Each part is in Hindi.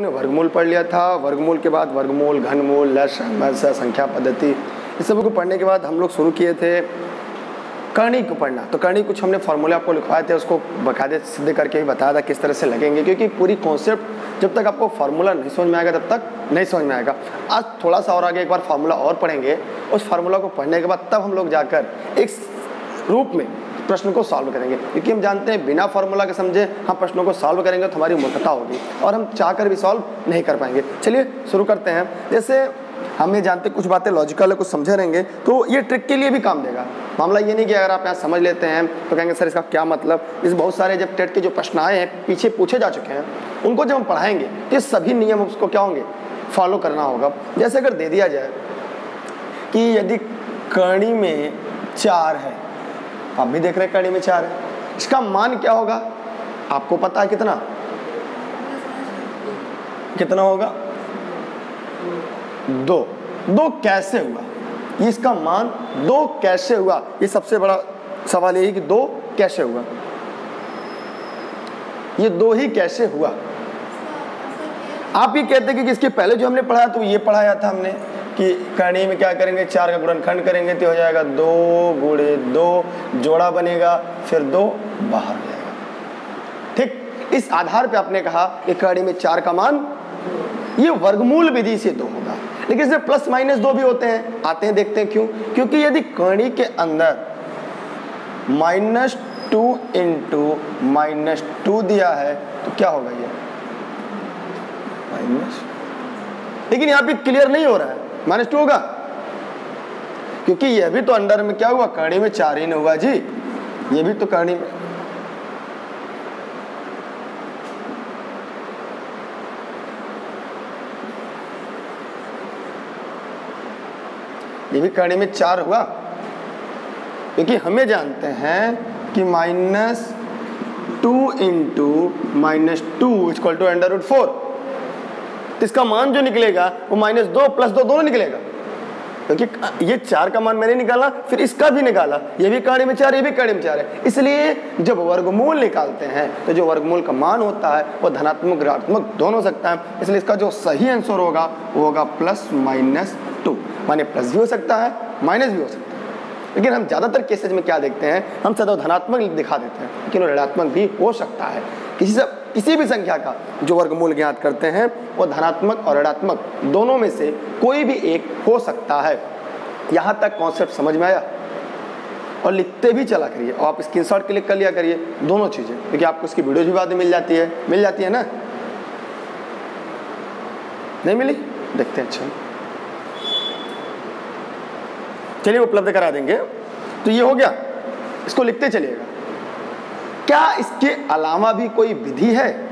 लोगों ने वर्गमूल पढ़ लिया था। वर्गमूल के बाद वर्गमूल, घनमूल लश संख्या, पद्धति, इस सबको पढ़ने के बाद हम लोग शुरू किए थे करणी को पढ़ना। तो करणी कुछ हमने फॉर्मूले आपको लिखवाए थे, उसको बकायदे सिद्ध करके ही बताया था किस तरह से लगेंगे, क्योंकि पूरी कॉन्सेप्ट जब तक आपको फार्मूला नहीं समझ में आएगा, तब तक नहीं समझ में आएगा। आज थोड़ा सा और आगे एक बार फार्मूला और पढ़ेंगे। उस फार्मूला को पढ़ने के बाद तब हम लोग जाकर एक रूप में प्रश्न को सॉल्व करेंगे। क्योंकि हम जानते हैं, बिना फॉर्मूला के समझे हम प्रश्नों को सॉल्व करेंगे तो हमारी मूर्खता होगी और हम चाह भी सॉल्व नहीं कर पाएँगे। चलिए, शुरू करते हैं। जैसे हम ये जानते कुछ बातें लॉजिकल है, कुछ समझे रहेंगे तो ये ट्रिक के लिए भी काम देगा। मामला ये नहीं कि अगर आप यहाँ समझ लेते हैं तो कहेंगे, सर, इसका क्या मतलब? इस बहुत सारे जब टेट के जो प्रश्न आए हैं, पीछे पूछे जा चुके हैं, उनको जब हम पढ़ाएँगे तो सभी नियम उसको क्या होंगे? फॉलो करना होगा। जैसे अगर दे दिया जाए कि यदि करणी में चार है आप भी देख रहे हैं कड़ी में चार है। इसका मान क्या होगा? आपको पता है कितना? कितना होगा? दो। दो कैसे हुआ? इसका मान दो कैसे हुआ? ये सबसे बड़ा सवाल यही कि दो कैसे हुआ? ये दो ही कैसे हुआ? आप ही कहते कि इसके पहले जो हमने पढ़ाया तो ये पढ़ाया था हमने। कि करणी में क्या करेंगे? चार का गुणनखंड करेंगे तो हो जाएगा दो गुड़े दो, जोड़ा बनेगा, फिर दो बाहर हो जाएगा। ठीक? इस आधार पे आपने कहा कि करणी में चार का मान, ये वर्गमूल विधि से दो होगा। लेकिन इसमें प्लस माइनस दो भी होते हैं। आते हैं, देखते हैं क्यों? क्योंकि यदि करणी के अंदर minus two into minus two दिया है तो क्या होगा ये? माइनस। लेकिन यहाँ पे क्लियर नहीं हो रहा है। माइनस टू होगा। क्योंकि यह भी तो अंडर में क्या हुआ? करणी में चार ही हुआ जी। ये भी तो करणी में। ये भी करणी में चार हुआ। क्योंकि हमें जानते हैं कि minus two into minus two equal to under root four. तो इसका मान जो निकलेगा, वो माइनस दो प्लस दो दोनों निकलेगा। क्योंकि ये चार का मान मैंने निकाला, फिर इसका भी निकाला। ये भी कड़ी में चार, ये भी कड़ी में चार है। इसलिए जब वर्गमूल निकालते हैं तो जो वर्गमूल का मान होता है, वो धनात्मक, ऋणात्मक दोनों सकता है। इसलिए इसका जो सही आंसर होगा, वो होगा प्लस माइनस टू माने प्लस भी हो सकता है माइनस भी हो सकता है। लेकिन हम ज़्यादातर केसेज में क्या देखते हैं? हम सदैव धनात्मक दिखा देते हैं, लेकिन ऋणात्मक भी हो सकता है। किसी से किसी भी संख्या का जो वर्गमूल ज्ञात करते हैं, वो धनात्मक और ऋणात्मक दोनों में से कोई भी एक हो सकता है। यहाँ तक कॉन्सेप्ट समझ में आया? और लिखते भी चला करिए। और आप स्क्रीन शॉट क्लिक कर लिया करिए दोनों चीज़ें, क्योंकि आपको इसकी वीडियो भी बाद में मिल जाती है। मिल जाती है ना? नहीं मिली? देखते हैं अच्छा। चलिए उपलब्ध करा देंगे। तो ये हो गया। इसको लिखते चलिएगा। क्या इसके अलावा भी कोई विधि है?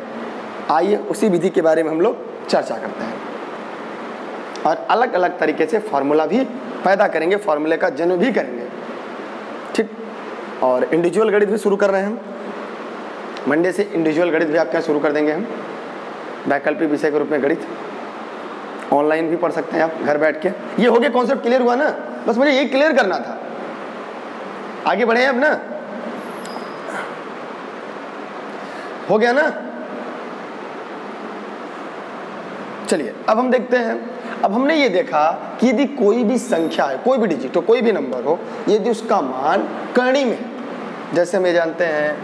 आइए उसी विधि के बारे में हम लोग चर्चा करते हैं। और अलग अलग तरीके से फॉर्मूला भी पैदा करेंगे फॉर्मूले का जन्म भी करेंगे। ठीक? और इंडिविजुअल गणित भी शुरू कर रहे हैं हम। मंडे से इंडिविजुअल गणित भी आपके यहाँ शुरू कर देंगे हम? वैकल्पिक विषय के रूप में गणित। ऑनलाइन भी पढ़ सकते हैं आप, घर बैठ के। ये हो गया कॉन्सेप्ट क्लियर हुआ ना? बस मुझे ये क्लियर करना था। आगे बढ़े अब ना? हो गया ना? चलिए, अब हम देखते हैं। अब हमने ये देखा कि यदि कोई भी संख्या है, कोई भी डिजिट हो, कोई भी नंबर हो, यदि उसका मान कर्णी में जैसे हम ये जानते हैं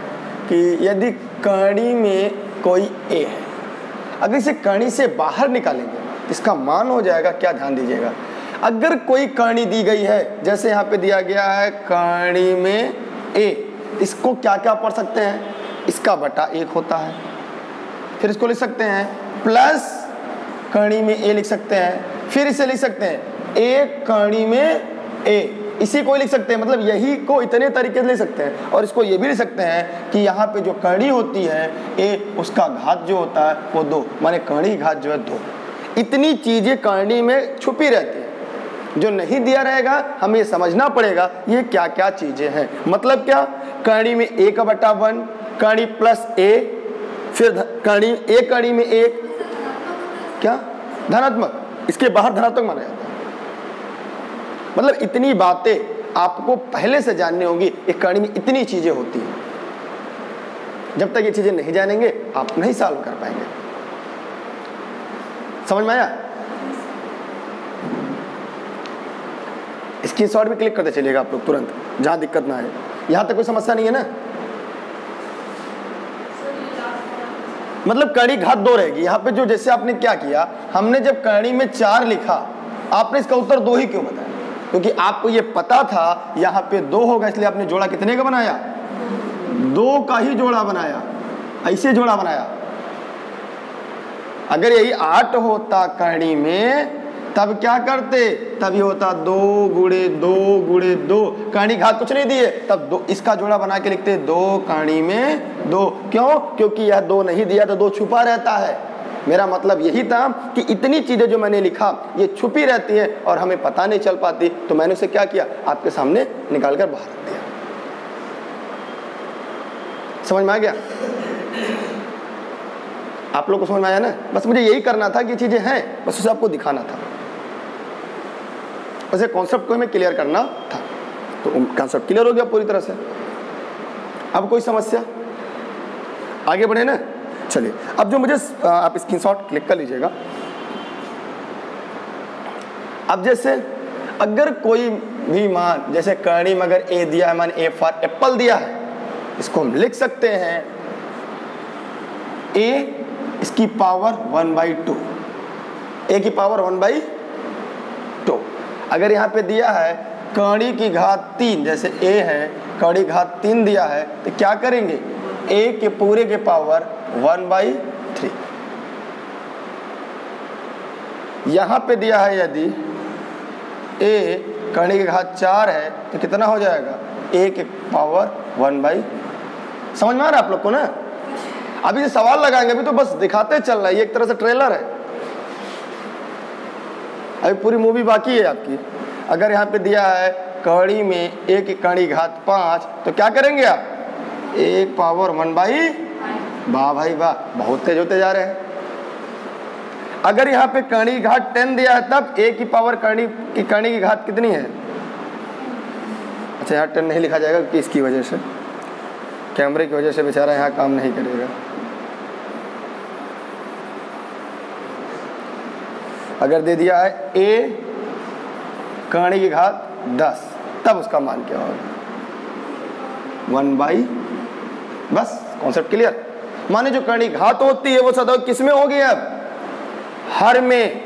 कि यदि कर्णी में कोई ए है, अगर इसे कर्णी से बाहर निकालेंगे, इसका मान हो जाएगा, क्या ध्यान दीजिएगा। अगर कोई कर्णी दी गई है, जैसे यहाँ पे दिया गया है कर्णी में ए इसको क्या क्या पढ़ सकते हैं? इसका बटा एक होता है। फिर इसको लिख सकते हैं, प्लस कर्णी में ए लिख सकते हैं, फिर इसे लिख सकते हैं, एक करणी में ए। इसी को लिख सकते हैं मतलब यही को इतने तरीके से लिख सकते हैं। और इसको ये भी लिख सकते हैं कि यहाँ पे जो करणी होती है, ए, उसका घात जो होता है, वो दो। माने कर्णी घात जो है, दो। इतनी चीज़ें कर्णी में छुपी रहती है। जो नहीं दिया रहेगा, हमें समझना पड़ेगा, ये क्या क्या चीज़ें हैं। मतलब क्या? कर्णी में ए का बटा वन कणी प्लस ए, फिर कणी, ए कणी में एक, क्या? धनात्मक। इसके बाहर धनात्मक माना जाता है। मतलब इतनी बातें आपको पहले से जाननी होंगी, एक कणी में इतनी चीज़ें होती हैं। जब तक ये चीज़ें नहीं जानेंगे, आप नहीं सॉल्व कर पाएँगे। समझ में आया? स्क्रीन शॉट भी क्लिक करते चलिएगा आप लोग तुरंत, जहाँ दिक्कत ना आए। यहाँ तक कोई समस्या नहीं है ना? मतलब कड़ी घात दो रहेगी। यहाँ पे जो जैसे आपने क्या किया, हमने जब कड़ी में चार लिखा, आपने इसका उत्तर दो ही क्यों बताया? क्योंकि आपको ये पता था, यहाँ पे दो होगा, इसलिए आपने जोड़ा कितने का बनाया? दो का ही जोड़ा बनाया। ऐसे जोड़ा बनाया। अगर यही आठ होता कड़ी में तब क्या करते? तब ये होता, दो गुड़े दो गुड़े दो। कहानी घात कुछ नहीं दिए तब दो, इसका जोड़ा बना के लिखते दो कहानी में दो। क्यों? क्योंकि यह दो नहीं दिया तो दो छुपा रहता है। मेरा मतलब यही था कि इतनी चीज़ें जो मैंने लिखा, ये छुपी रहती है और हमें पता नहीं चल पाती। तो मैंने उसे क्या किया? आपके सामने निकाल कर बाहर दिया। समझ में आ गया? आप लोग को समझ में आया ना? बस मुझे यही करना था कि चीज़ें हैं, बस उसे आपको दिखाना था। वैसे कॉन्सेप्ट को हमें क्लियर करना था। तो कॉन्सेप्ट क्लियर हो गया पूरी तरह से। अब कोई समस्या? आगे बढ़े ना? चलिए, अब जो मुझे आप स्क्रीन शॉट क्लिक कर लीजिएगा। अब जैसे, अगर कोई भी मान जैसे करणी में अगर ए दिया है, मान ए फॉर एप्पल दिया है, इसको हम लिख सकते हैं। ए, इसकी power one by two A की पावर वन बाई अगर यहाँ पे दिया है, कड़ी की घात तीन, जैसे ए है, कड़ी घात तीन दिया है तो क्या करेंगे? ए के पूरे के पावर वन बाई थ्री यहाँ पे दिया है यदि ए कड़ी की घात चार है तो कितना हो जाएगा? ए के पावर वन बाई समझ में आ रहा है आप लोग को ना? अभी सवाल लगाएँगे, अभी तो बस दिखाते चल रहा है, ये एक तरह से ट्रेलर है। अभी पूरी मूवी बाकी है आपकी। अगर यहाँ पे दिया है कड़ी में एक कड़ी घात पाँच तो क्या करेंगे आप? एक पावर वन बाई वाह, भाई, वाह, बहुत तेज होते जा रहे हैं। अगर यहाँ पे कड़ी घात टेन दिया है, तब ए की पावर कड़ी की कड़ी की घात कितनी है? अच्छा यहाँ टेन नहीं लिखा जाएगा कि इसकी वजह से। कैमरे की वजह से बेचारा यहाँ काम नहीं करेगा। अगर दे दिया है ए कहानी की घात दस, तब उसका मान क्या होगा? वन बाई बस कॉन्सेप्ट क्लियर माने जो करणी घात होती है, वो सदैव किसमें होगी अब? हर में।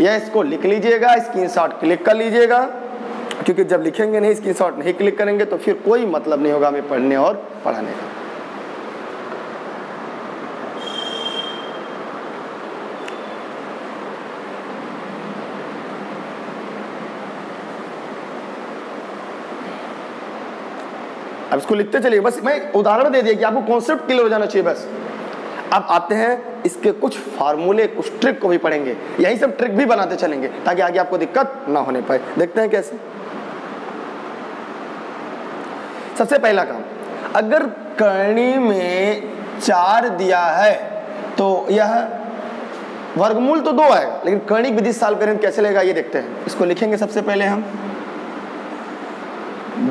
यह इसको लिख लीजिएगा स्क्रीन शॉट क्लिक कर लीजिएगा। क्योंकि जब लिखेंगे नहीं स्क्रीन शॉट नहीं क्लिक करेंगे तो फिर कोई मतलब नहीं होगा हमें पढ़ने और पढ़ाने का। अब इसको लिखते चलिए। बस मैं उदाहरण दे दिया कि आपको कॉन्सेप्ट क्लियर हो जाना चाहिए बस। अब आते हैं, इसके कुछ फार्मूले कुछ ट्रिक को भी पढ़ेंगे। यही सब ट्रिक भी बनाते चलेंगे, ताकि आगे आपको दिक्कत ना होने पाए। देखते हैं कैसे। सबसे पहला काम, अगर करणी में चार दिया है तो यह वर्गमूल तो दो आएगा लेकिन करणी विधि साल करें, कैसे लेगा ये देखते हैं। इसको लिखेंगे सबसे पहले हम।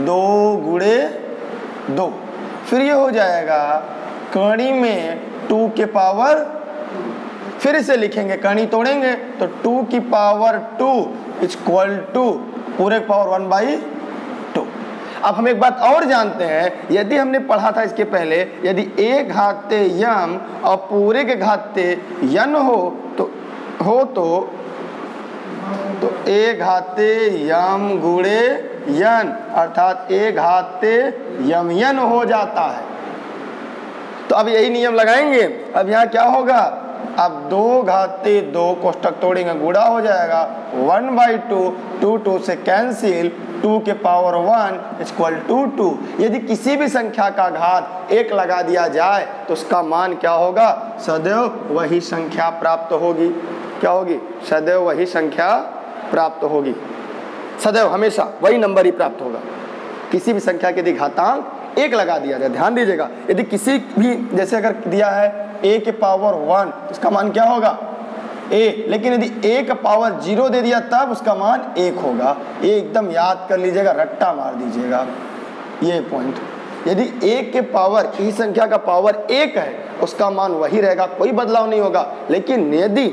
दो गुड़े दो। फिर ये हो जाएगा, कणी में टू के पावर फिर इसे लिखेंगे, कणी तोड़ेंगे तो टू की power two is equal to, पूरे पावर वन बाई टू। अब हम एक बात और जानते हैं, यदि हमने पढ़ा था इसके पहले, यदि ए घाते यम और पूरे के घाते यन हो तो हो तो तो ए घाते यम गुड़े यन, अर्थात ए घाते यम यन हो जाता है। तो अब यही नियम लगाएँगे। अब यहाँ क्या होगा? अब दो घाते दो कोष्टक तोड़ेंगे गुड़ा हो जाएगा। One by two two two से कैंसिल, टू के power one equal to two. Two किसी भी संख्या का घात एक लगा दिया जाए तो उसका मान क्या होगा? सदैव वही संख्या प्राप्त होगी। क्या होगी? सदैव वही संख्या प्राप्त होगी। सदैव हमेशा वही नंबर ही प्राप्त होगा। किसी भी संख्या के यदि घातांक एक लगा दिया जाए। ध्यान दीजिएगा, यदि किसी भी, जैसे अगर दिया है ए के पावर वन इसका मान क्या होगा? ए लेकिन यदि ए का पावर ज़ीरो दे दिया, तब उसका मान एक होगा। ये एकदम याद कर लीजिएगा, रट्टा मार दीजिएगा। ये पॉइंट यदि एक के पावर किसी संख्या का पावर एक है, उसका मान वही रहेगा, कोई बदलाव नहीं होगा। लेकिन यदि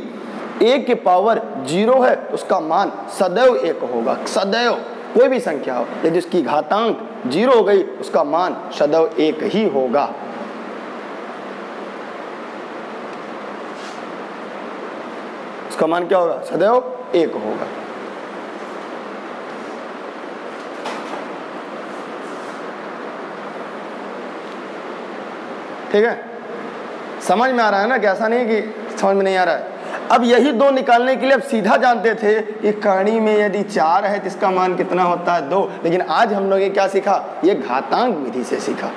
एक के पावर ज़ीरो है तो उसका मान सदैव एक होगा, सदैव कोई भी संख्या हो। यदि उसकी घातांक ज़ीरो हो गई, उसका मान सदैव एक ही होगा। उसका मान क्या होगा? सदैव एक होगा। ठीक है? समझ में आ रहा है ना कि ऐसा नहीं कि समझ में नहीं आ रहा है। अब यही दो निकालने के लिए अब सीधा जानते थे कि कहानी में यदि चार है तो इसका मान कितना होता है दो। लेकिन आज हम लोग ये क्या सीखा? ये घातांक विधि से सीखा।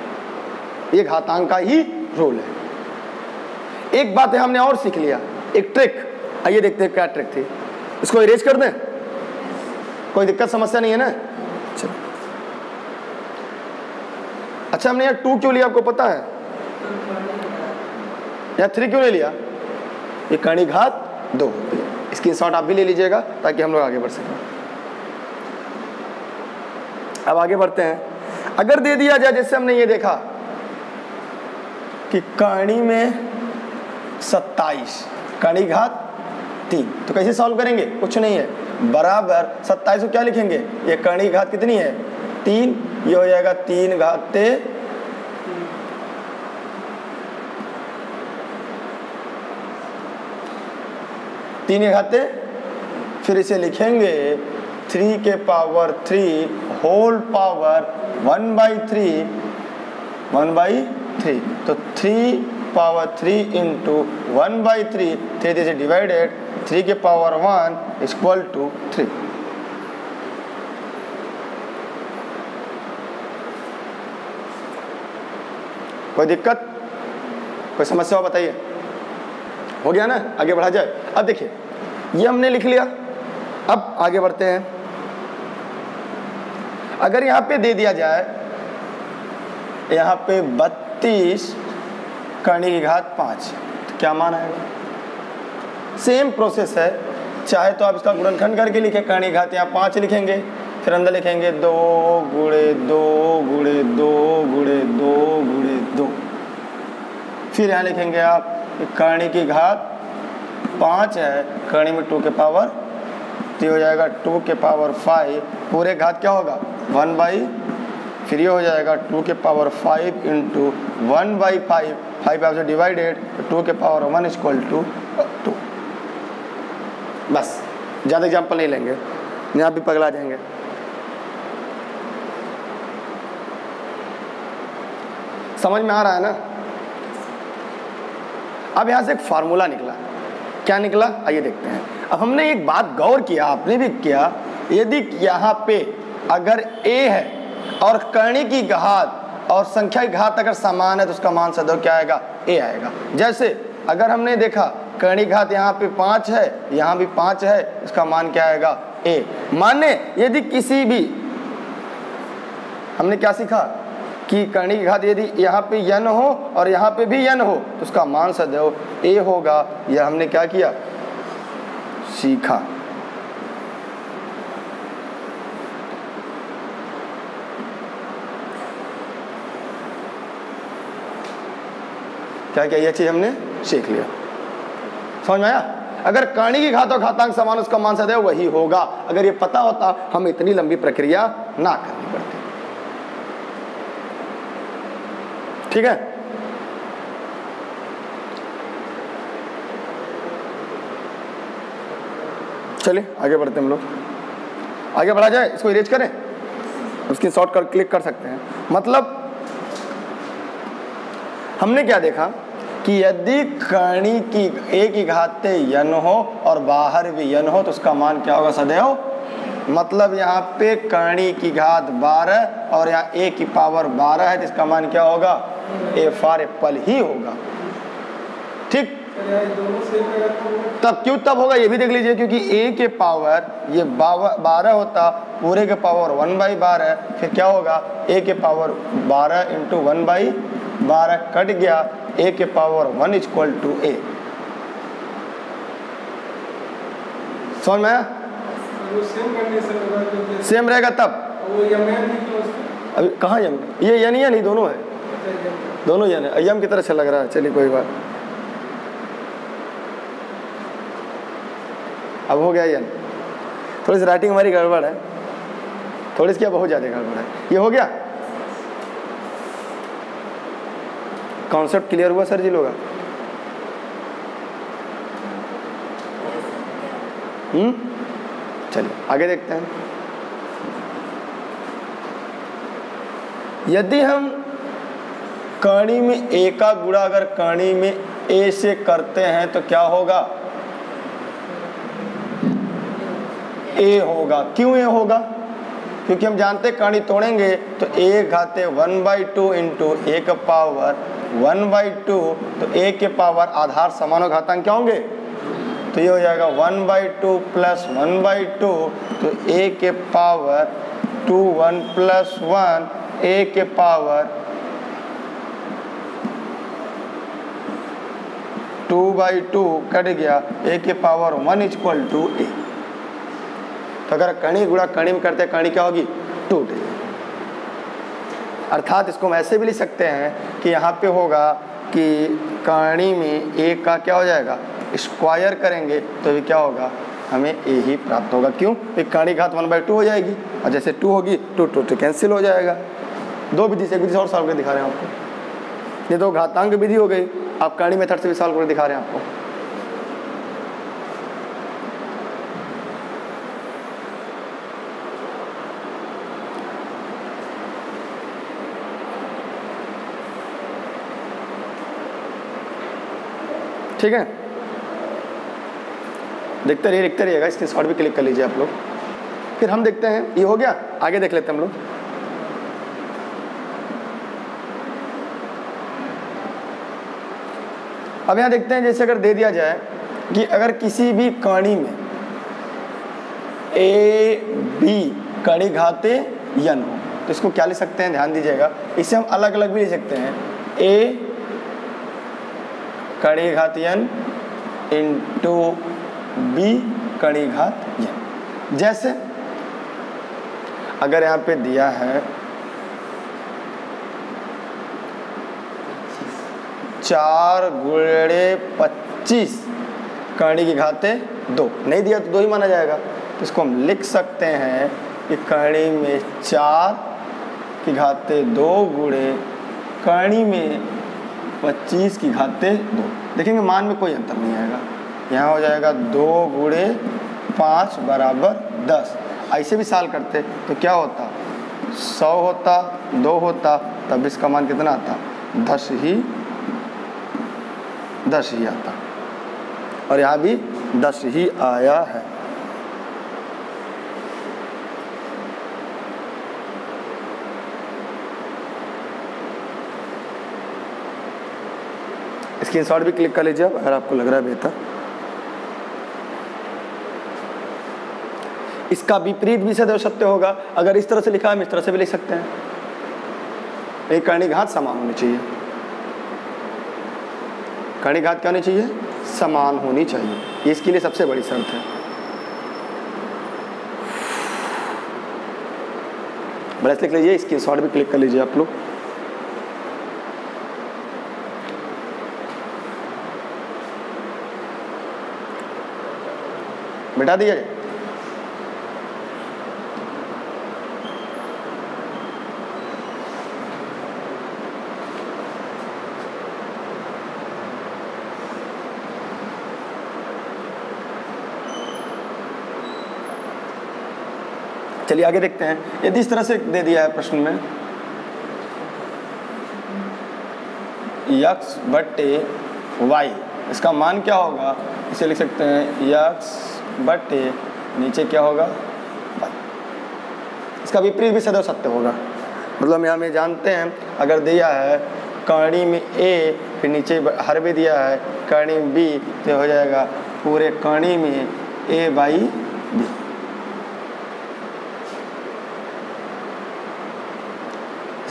ये घातांक का ही रोल है। एक बात है हमने और सीख लिया, एक ट्रिक आइए देखते हैं क्या ट्रिक थी। इसको इरेज कर दें? कोई दिक्कत, समस्या नहीं है ना? चलो। अच्छा हमने यार टू क्यों लिया आपको पता है? या थ्री क्यों ले लिया? ये कणी घात दो। होती है स्क्रीन शॉट आप भी ले लीजिएगा ताकि हम लोग आगे बढ़ सकें। अब आगे बढ़ते हैं। अगर दे दिया जाए, जैसे हमने ये देखा कि कणी में सत्ताईस, कणी घात तीन। तो कैसे सॉल्व करेंगे? कुछ नहीं है। बराबर सत्ताईस को क्या लिखेंगे? ये कणी घात कितनी है? तीन। ये हो जाएगा तीन घाते तीन घाते, फिर इसे लिखेंगे थ्री के power three whole power one by three one by three तो three power three into one by three three से डिवाइडेड थ्री के power one equal to three कोई दिक्कत? कोई समस्या हो बताइए। हो गया ना? आगे बढ़ा जाए। अब देखिए, ये हमने लिख लिया। अब आगे बढ़ते हैं। अगर यहाँ पे दे दिया जाए, यहाँ पे बत्तीस करने की घात पाँच तो क्या मान आएगा? सेम प्रोसेस है। चाहे तो आप इसका गुणनखंड करके लिखे। करने की घात यहाँ पाँच लिखेंगे, फिर अंदर लिखेंगे दो गुड़े दो गुड़े दो गुड़े दो गुड़े दो। फिर यहाँ लिखेंगे आप करणी की घात पाँच है। करणी में टू के पावर तो हो जाएगा। टू के पावर फाइव पूरे घात क्या होगा? वन बाई ये हो जाएगा। टू के power five into one by five five आपसे डिवाइडेड टू के power one equal to two बस, ज़्यादा एग्ज़ाम्पल नहीं लेंगे। यहाँ भी पगला जाएँगे। समझ में आ रहा है ना? अब यहाँ से एक फार्मूला निकला। क्या निकला? आइए देखते हैं। अब हमने एक बात गौर किया, आपने भी किया। यदि यहाँ पे अगर ए है और कर्णी की घात और संख्या की घात अगर समान है तो उसका मान सदैव क्या आएगा? ए आएगा। जैसे अगर हमने देखा, कर्णी घात यहाँ पे पाँच है, यहाँ भी पाँच है इसका मान क्या आएगा? ए माने यदि किसी भी, हमने क्या सीखा? कि करणी की घात यदि यहाँ पे यन हो और यहाँ पे भी यन हो तो उसका मान सदैव ए होगा यह हमने क्या किया? सीखा। क्या क्या? यह चीज़ हमने सीख लिया। समझ में आया? अगर कर्णी की घात घातांक समान उसका मान सदैव वही होगा। अगर ये पता होता, हम इतनी लंबी प्रक्रिया ना करनी पड़ती। ठीक है? चलिए, आगे बढ़ते हम लोग। आगे बढ़ा जाए, इसको इरेज करें? उसकी शॉर्ट कर क्लिक कर सकते हैं। मतलब हमने क्या देखा कि यदि कर्णी की एक ही घाते यन हो और बाहर भी यन हो तो उसका मान क्या होगा सदैव? मतलब यहाँ पे कर्णी की घात बारह और यहाँ ए की पावर बारह है तो इसका मान क्या होगा? ए फॉर एप्पल ही होगा। ठीक? तब क्यों तब होगा ये भी देख लीजिए क्योंकि ए के पावर ये बारह होता पूरे के पावर वन बाई बारह फिर क्या होगा? ए के पावर बारह इंटू वन बाई बारह कट गया ए के power one is equal to A समझ में सेम रहेगा तब। अभी कहाँ यम? ये यन या नहीं दोनों है। दोनों यन है यम की तरह से लग रहा है, चलिए कोई बात। अब हो गया यन। थोड़ी सी राइटिंग हमारी गड़बड़ है। थोड़ी सी क्या, बहुत ज़्यादा गड़बड़ है। ये हो गया? कॉन्सेप्ट क्लियर हुआ सर जी लोग? हम्म? चलिए, आगे देखते हैं। यदि हम कणी में ए का गुणा अगर कणी में ए से करते हैं तो क्या होगा? ए होगा। क्यों ए होगा? क्योंकि हम जानते कणी तोड़ेंगे तो ए घाते one by two into A का पावर वन बाई टू तो ए के पावर आधार समान घातांक क्या होंगे? तो ये हो जाएगा one by two plus one by two तो ए के power two one plus one A के power two by two cut गया ए के power one is equal to A तो अगर कणी गुणा कणी में करते कणी क्या होगी? टू डी अर्थात इसको हम ऐसे भी लिख सकते हैं कि यहाँ पे होगा कि कणी में ए का क्या हो जाएगा? स्क्वायर करेंगे तो भी क्या होगा? हमें ए ही प्राप्त होगा। क्यों? एक कणी घात वन बाई टू हो जाएगी, और जैसे टू होगी टू टू टू कैंसिल हो जाएगा। दो विधि से विधि और सॉल्व करके दिखा रहे हैं आपको। ये तो घातांक विधि हो गई। आप कणी मेथड से भी सॉल्व करके दिखा रहे हैं आपको। ठीक है? देखते रहिए देखते रहिएगा। इसके शॉर्ट भी क्लिक कर लीजिए आप लोग। फिर हम देखते हैं। ये हो गया? आगे देख लेते हैं हम लोग। अब यहाँ देखते हैं, जैसे अगर दे दिया जाए कि अगर किसी भी कणी में ए बी कणी घाते यन हो तो इसको क्या ले सकते हैं? ध्यान दीजिएगा। इसे हम अलग अलग भी ले सकते हैं। ए कणी घात यन इंटू बी कणी घात यन। जैसे अगर यहाँ पे दिया है चार गुड़े पच्चीस। कणी की घाते दो। नहीं दिया तो दो ही माना जाएगा। तो इसको हम लिख सकते हैं कि कणी में चार की घाते दो, गुड़े कणी में पच्चीस की घाते दो। देखेंगे मान में कोई अंतर नहीं आएगा। यहाँ हो जाएगा दो गुड़े पाँच बराबर दस। ऐसे भी साल करते तो क्या होता? सौ होता, दो होता, तब इसका मान कितना आता? दस ही दस ही आता। और यहाँ भी दस ही आया है। स्क्रीन शॉट भी क्लिक कर लीजिए अब अगर आपको लग रहा है बेहतर। इसका विपरीत भी सदैव सत्य होगा। अगर इस तरह से लिखा है हम इस तरह से भी लिख सकते हैं। एक कर्णिघात समान होनी चाहिए। कर्णिघात क्या होनी चाहिए? समान होनी चाहिए। इसके लिए सबसे बड़ी शर्त है। बड़ा लिख लीजिए, इसकी शॉर्ट भी क्लिक कर लीजिए आप लोग। मिटा दिया चलिए आगे देखते हैं। यदि इस तरह से दे दिया है प्रश्न में? यक्स बटे वाई। इसका मान क्या होगा? इसे लिख सकते हैं। यक्स बटे नीचे क्या होगा? इसका विपरीत भी सदैव सत्य होगा। मतलब हम यहाँ में जानते हैं, अगर दिया है कणी में ए, फिर नीचे हर भी दिया है कणी बी तो हो जाएगा पूरे कणी में ए बाई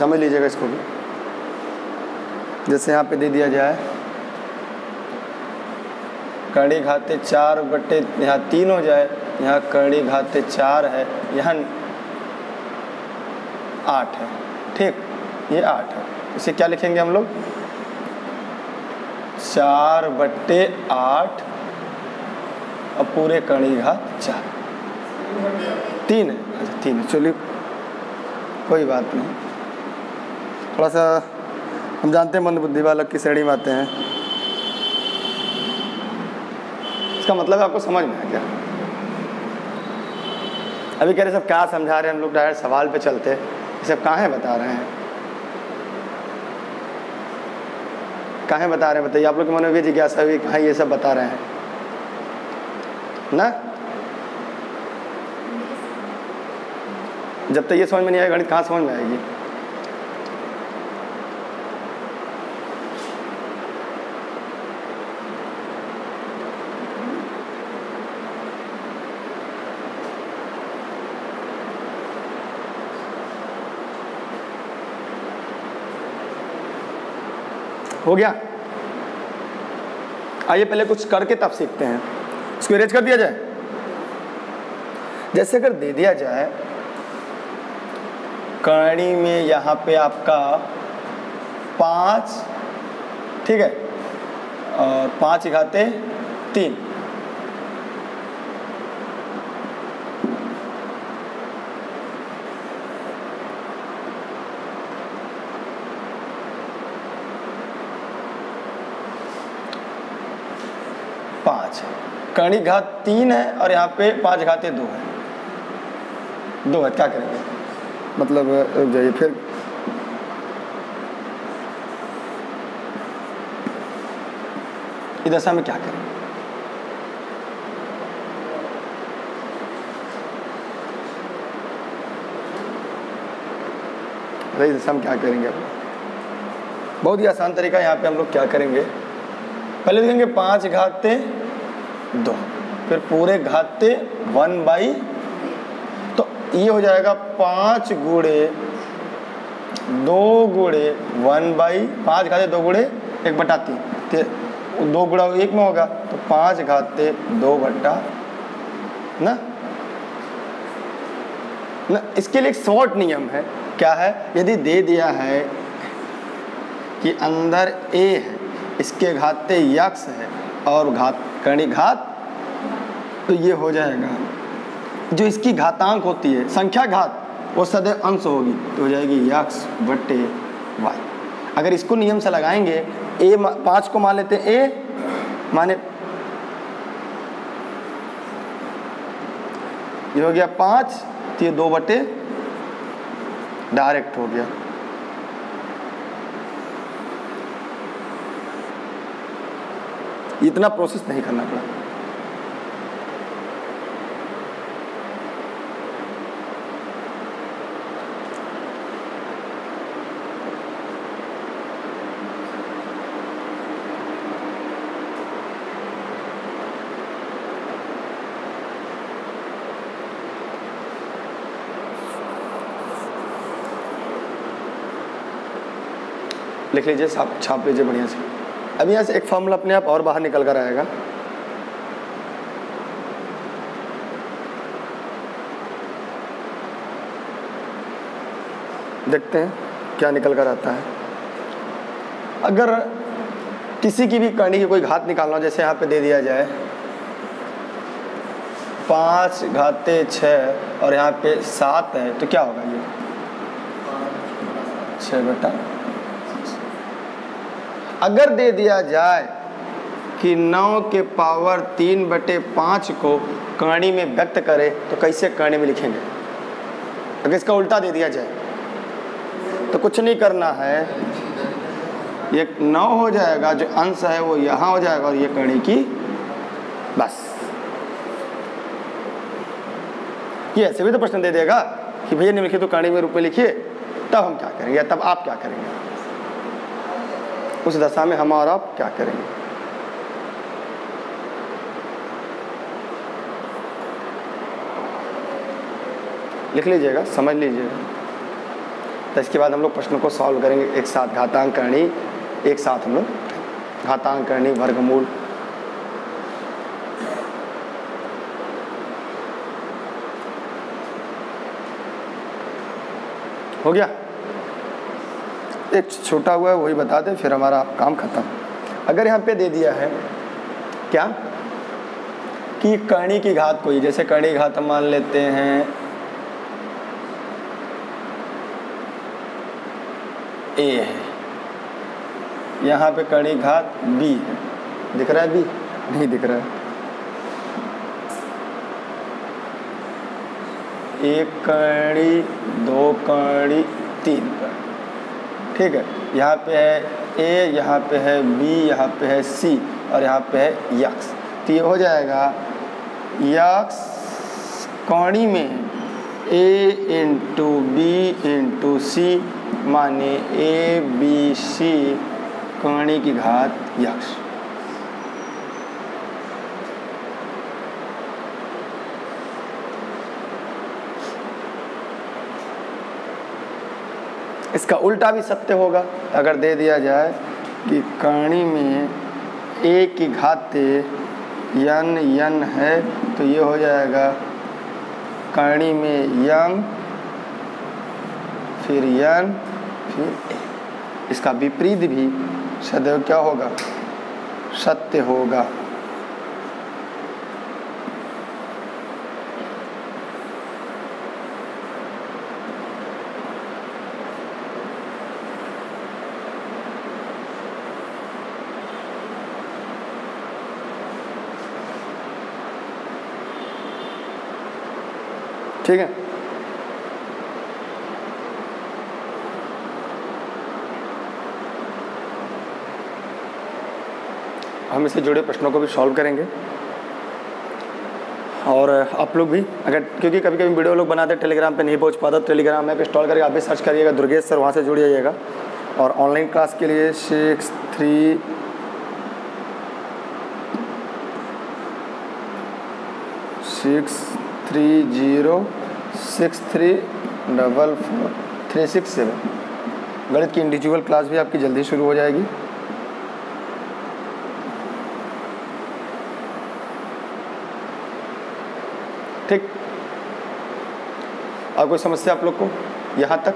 समझ लीजिएगा इसको भी। जैसे यहाँ पे दे दिया जाए कड़ी घाते चार बटे, यहाँ तीन हो जाए, यहाँ कड़ी घाते चार है, यहाँ आठ है। ठीक, ये आठ है। इसे क्या लिखेंगे हम लोग? चार बट्टे आठ और पूरे कणी घात चार। तीन है। अच्छा तीन है। चलिए, कोई बात नहीं। थोड़ा सा हम जानते हैं मंद बुद्धि बालक की श्रेणी में आते हैं। इसका मतलब आपको समझ में आ गया। अभी कह रहे सब क्या समझा रहे हैं? हम लोग डायरेक्ट सवाल पे चलते ये सब कहाँ बता रहे हैं? कहाँ बता रहे हैं? बताइए, आप लोग के मन में भी जिज्ञासा हुई कहाँ ये सब बता रहे हैं। ना? जब तक ये समझ में नहीं आएगा, गणित कहाँ समझ में आएगी? हो गया। आइए पहले कुछ करके तब सीखते हैं। इसको इरेज कर दिया जाए। जैसे अगर दे दिया जाए कर्णी में यहाँ पे आपका पाँच, ठीक है और पाँच घाते तीन। कणी घात तीन है और यहाँ पे पाँच घाते दो है। दो है क्या करेंगे? मतलब रुक जाइए फिर। इस दशा में क्या करेंगे अरे इस दशा में क्या करेंगे बहुत ही आसान तरीका यहाँ पे हम लोग क्या करेंगे? पहले देखेंगे पाँच घाते दो। फिर पूरे घाते वन बाई तो ये हो जाएगा पाँच गुड़े, दो गुड़े वन बाई, पाँच घाते दो गुड़े, एक बटा तीन। दो गुड़ा एक में होगा तो पाँच घाते दो बटा, ना? ना, इसके लिए एक शॉर्ट नियम है। क्या है? यदि दे दिया है कि अंदर ए है, इसके घाते यक्स है और घात कर्णी घात तो ये हो जाएगा। जो इसकी घातांक होती है, संख्या घात, वो सदैव अंश होगी तो हो जाएगी यक्स बटे वाई। अगर इसको नियम से लगाएँगे, ए पाँच को मान लेते हैं, ए, माने ये हो गया पाँच तो ये दो बटे डायरेक्ट हो गया। इतना प्रोसेस नहीं करना पड़ा। लिख लीजिए छाप छाप लीजिए बढ़िया से। अब यहाँ से एक फॉर्मूला अपने आप और बाहर निकल कर आएगा। देखते हैं क्या निकल कर आता है। अगर किसी की भी करनी की कोई घात निकालना हो, जैसे यहाँ पे दे दिया जाए, पाँच घाते छः और यहाँ पे सात है तो क्या होगा ये? छः बेटा अगर दे दिया जाए कि नौ के पावर तीन बटे पाँच को कहानी में व्यक्त करें तो कैसे कहानी में लिखेंगे? अगर इसका उल्टा दे दिया जाए तो कुछ नहीं करना है। ये नौ हो जाएगा, जो अंश है वो यहाँ हो जाएगा और ये कणी की बस। ये ऐसे भी तो प्रश्न दे देगा कि भैया नहीं लिखिए तो कहानी में रूप में लिखिए, तब हम क्या करेंगे तब आप क्या करेंगे? उस दशा में हम और आप क्या करेंगे? लिख लीजिएगा, समझ लीजिएगा। तो इसके बाद हम लोग प्रश्न को सॉल्व करेंगे, एक साथ घातांक करणी एक साथ हम लोग घातांक करणी वर्गमूल। हो गया? एक छोटा हुआ है, वही बता दें, फिर हमारा काम खत्म। अगर यहाँ पे दे दिया है, क्या? कि कर्णी की घात कोई, जैसे कर्णी घात हम मान लेते हैं। ए है। यहाँ पे कर्णी घात बी है। दिख रहा है बी नहीं दिख रहा है। एक कर्णी, दो कर्णी, तीन कर्णी। ठीक है, यहाँ पे है ए यहाँ पे है बी यहाँ पे है सी और यहाँ पे है यक्स तो ये हो जाएगा यक्स कौड़ी में A into B into C माने ए बी सी कौड़ी की घात यक्स इसका उल्टा भी सत्य होगा। अगर दे दिया जाए कि कणी में ए की घाते यन यन है तो ये हो जाएगा। कणी में यंग, फिर यन, फिर ए। इसका विपरीत भी सदैव क्या होगा? सत्य होगा। ठीक है। हम इससे जुड़े प्रश्नों को भी सॉल्व करेंगे। और आप लोग भी, अगर, क्योंकि कभी कभी वीडियो लोग बनाते हैं टेलीग्राम पे नहीं पहुँच पाता टेलीग्राम ऐप इंस्टॉल करके आप भी सर्च करिएगा। दुर्गेश सर वहाँ से जुड़ जाइएगा। और ऑनलाइन क्लास के लिए six three six three zero six three double four three six seven गणित की इंडिविजुअल क्लास भी आपकी जल्दी शुरू हो जाएगी। ठीक। और कोई समस्या आप लोग को? यहाँ तक।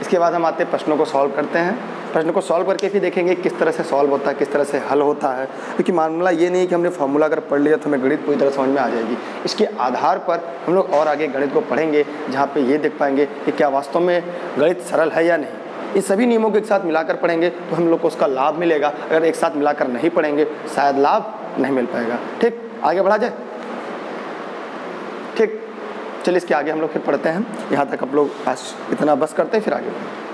इसके बाद हम आते प्रश्नों को सॉल्व करते हैं। प्रश्न को सॉल्व करके फिर देखेंगे किस तरह से सॉल्व होता है, किस तरह से हल होता है। क्योंकि मामला ये नहीं कि हमने फार्मूला अगर पढ़ लिया तो हमें गणित पूरी तरह समझ में आ जाएगी। इसके आधार पर हम लोग और आगे गणित को पढ़ेंगे, जहाँ पे ये देख पाएँगे कि क्या वास्तव में गणित सरल है या नहीं। इन सभी नियमों को एक साथ मिलाकर पढ़ेंगे तो हम लोग को उसका लाभ मिलेगा। अगर एक साथ मिलाकर नहीं पढ़ेंगे, शायद लाभ नहीं मिल पाएगा। ठीक? आगे बढ़ा जाए। ठीक? चलिए इसके आगे हम लोग फिर पढ़ते हैं। यहाँ तक आप लोग आज इतना बस करते हैं, फिर आगे बढ़ें